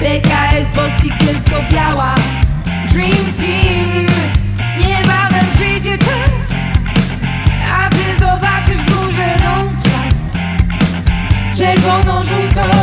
Leka jest Bostik tylko Dream Team. Niebawem przyjdzie czas A ty zobaczysz dużo rąk czerwono-żółtą